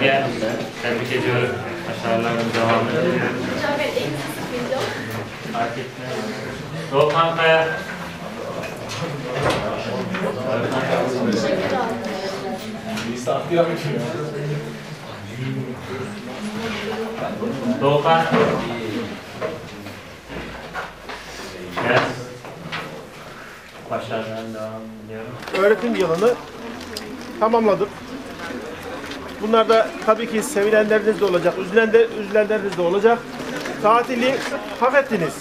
Tebrik ediyorum. Başarılarınız devam ediyor. Hocam ben en sıkıydı. Fark etmez. Doğukan Kaya. Doğukan. Evet. Başarılarına devam ediyorum. öğretim yılını tamamladık. Bunlar da tabii ki sevilenleriniz de olacak, üzülen de, üzülenleriniz de olacak. Tatili hak ettiniz.